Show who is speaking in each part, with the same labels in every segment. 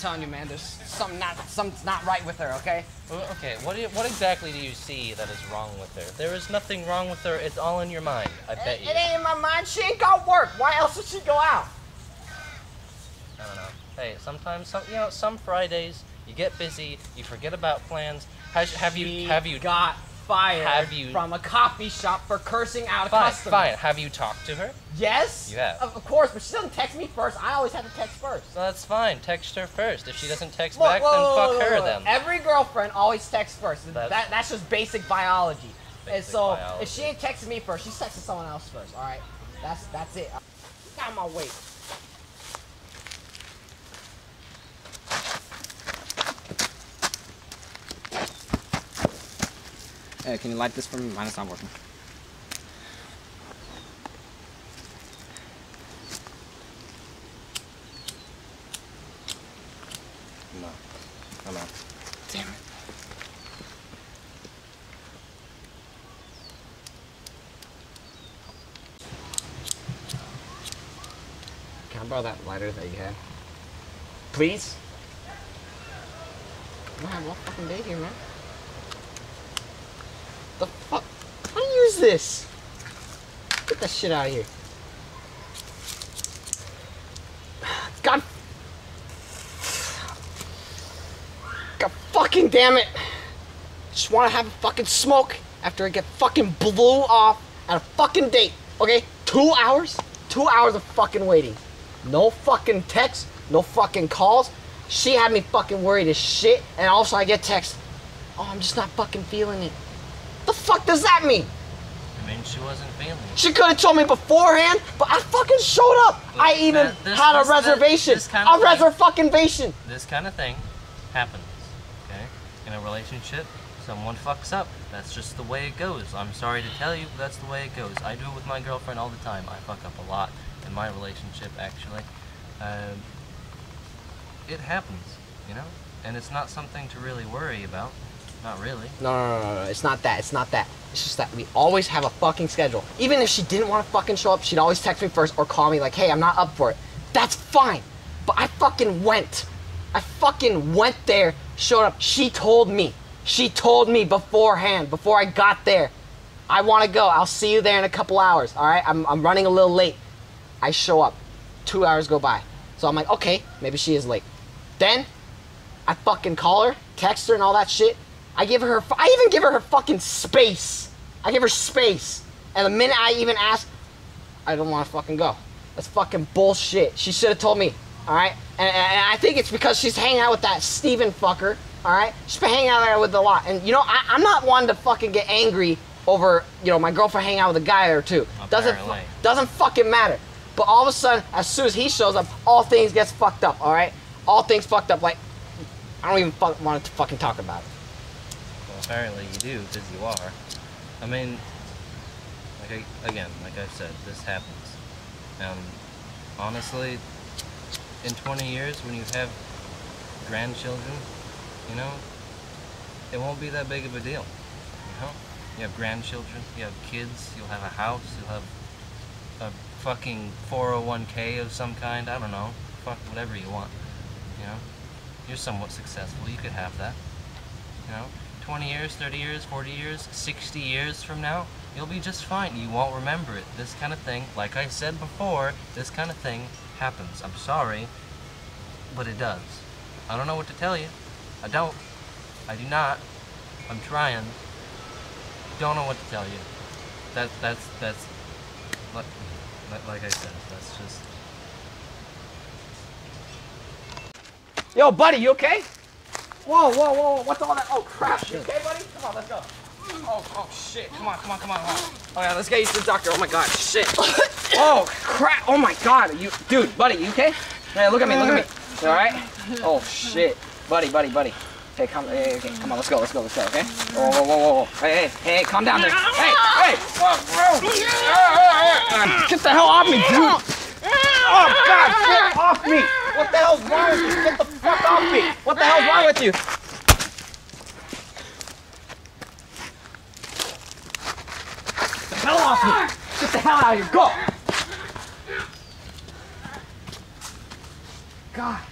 Speaker 1: I'm telling you, man, there's something not something's not right with her. Okay.
Speaker 2: Well, Okay, what do you, what exactly do you see that is wrong with her? There is nothing wrong with her. It's all in your mind. I bet
Speaker 1: It,
Speaker 2: you.
Speaker 1: it ain't in my mind. She ain't got work. Why else would she go out?
Speaker 2: I don't know. Hey, sometimes some you know some Fridays you get busy, you forget about plans. Has, have
Speaker 1: She
Speaker 2: you have you
Speaker 1: got fired
Speaker 2: Have you-
Speaker 1: from a coffee shop for cursing out a
Speaker 2: fine
Speaker 1: customer?
Speaker 2: fine? Have you talked to her?
Speaker 1: Yes.
Speaker 2: You have.
Speaker 1: Of, of course, but she doesn't text me first. I always have to text first.
Speaker 2: So that's fine. Text her first. If she doesn't text
Speaker 1: Look,
Speaker 2: back, then fuck her then.
Speaker 1: Every girlfriend always texts first.
Speaker 2: That's-
Speaker 1: that, that's just basic biology. and so
Speaker 2: biology.
Speaker 1: if she ain't texting me first, she's texting someone else first. All right. That's that's it. Get out of my way. Hey, can you light this for me? Mine is not working.
Speaker 2: No. I'm out.
Speaker 1: Damn it. Can I borrow that lighter that you had? Please? Have one fucking day here, man. The fuck? How do you use this? Get that shit out of here. God. God fucking damn it. Just wanna have a fucking smoke after I get fucking blew off at a fucking date. Okay? Two hours? Two hours of fucking waiting. No fucking texts, no fucking calls. She had me fucking worried as shit, and also I get text. Oh, I'm just not fucking feeling it. The fuck does that mean?
Speaker 2: I mean, she wasn't feeling it.
Speaker 1: She could have told me beforehand, but I fucking showed up. I even
Speaker 2: that- this-
Speaker 1: had a
Speaker 2: this-
Speaker 1: reservation.
Speaker 2: this kind
Speaker 1: a
Speaker 2: of thing-
Speaker 1: reservation.
Speaker 2: This kind of thing happens. Okay? In a relationship, someone fucks up. That's just the way it goes. I'm sorry to tell you, but that's the way it goes. I do it with my girlfriend all the time. I fuck up a lot in my relationship, actually. Um, it happens, you know? And it's not something to really worry about. Not really.
Speaker 1: No, no, no, no, no. It's not that. It's not that. It's just that we always have a fucking schedule. Even if she didn't want to fucking show up, she'd always text me first or call me like, hey, I'm not up for it. That's fine. But I fucking went. I fucking went there, showed up. She told me. She told me beforehand, before I got there. I want to go. I'll see you there in a couple hours. All right? I'm, I'm running a little late. I show up. Two hours go by. So I'm like, okay, maybe she is late. Then I fucking call her, text her, and all that shit. I give her, I even give her her fucking space. I give her space. And the minute I even ask, I don't want to fucking go. That's fucking bullshit. She should have told me, all right? And, and, I think it's because she's hanging out with that Steven fucker, all right? She's been hanging out there with a lot. And, you know, I, I'm not one to fucking get angry over, you know, my girlfriend hanging out with a guy or two. Doesn't,
Speaker 2: Apparently.
Speaker 1: doesn't fucking matter. But all of a sudden, as soon as he shows up, all things gets fucked up, all right? All things fucked up. Like, I don't even fuck, want to fucking talk about it.
Speaker 2: Apparently you do, because you are. I mean, like I, again, like I said, this happens. And honestly, in 20 years, when you have grandchildren, you know, it won't be that big of a deal. You know, you have grandchildren, you have kids, you'll have a house, you'll have a fucking 401k of some kind. I don't know, fuck whatever you want. You know, you're somewhat successful. You could have that. You know, 20 years, 30 years, 40 years, 60 years from now, you'll be just fine. You won't remember it. This kind of thing, like I said before, this kind of thing happens. I'm sorry, but it does. I don't know what to tell you. I don't. I do not. I'm trying. Don't know what to tell you. That that's that's like, like- like I said, that's just
Speaker 1: Yo, buddy, you okay? Whoa, whoa, whoa, whoa, what's all that? Oh, crap. You okay, buddy? Come on, let's go. Oh, oh, shit. Come on, come on, come on. Come on. Oh, yeah, let's get you to the doctor. Oh, my God, shit. oh, crap. Oh, my God. You, dude, buddy, you okay? Hey, look at me, look at me. You all right? Oh, shit. Buddy, buddy, buddy. Hey, come, hey, okay, come on, let's go, let's go, let's go, okay? Whoa, whoa, whoa, whoa. Hey, hey, hey, calm down there. Hey, hey. Whoa, whoa. Get the hell off me, dude. Oh, God, get off me. What the hell's wrong with you? Get the fuck off me. What the hell's wrong with you? Get the hell off me. Get the hell out of here. Go. God.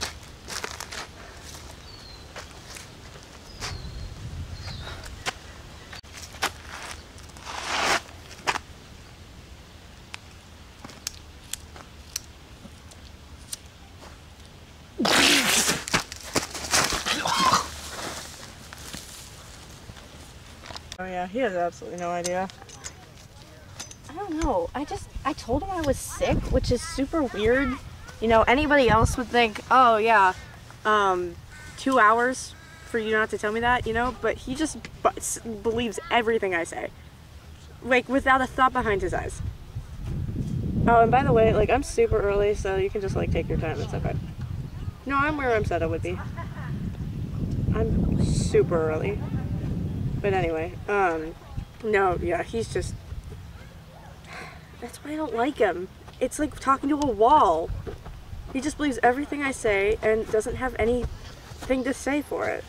Speaker 3: Yeah, he has absolutely no idea. I don't know. I just I told him I was sick, which is super weird. You know, anybody else would think, oh yeah, um, two hours for you not to tell me that, you know. But he just s- believes everything I say, like without a thought behind his eyes. Oh, and by the way, like I'm super early, so you can just like take your time. It's okay. No, I'm where I'm said I would be. I'm super early. But anyway, um, no, yeah, he's just. That's why I don't like him. It's like talking to a wall. He just believes everything I say and doesn't have anything to say for it.